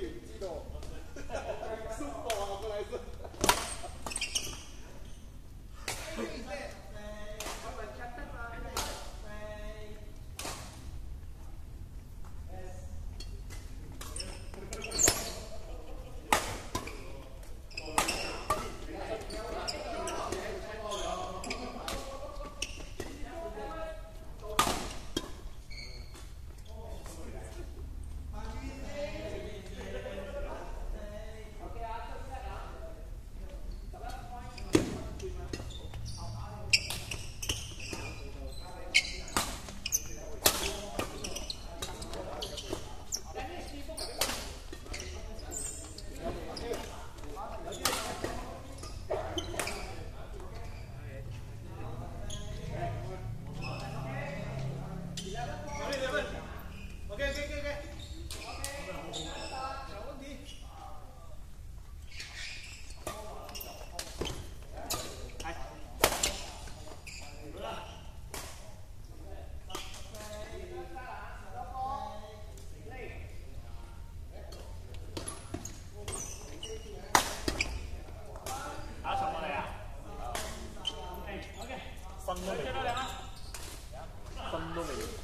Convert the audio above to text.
いい一度。スッと危ないぞ。分都没有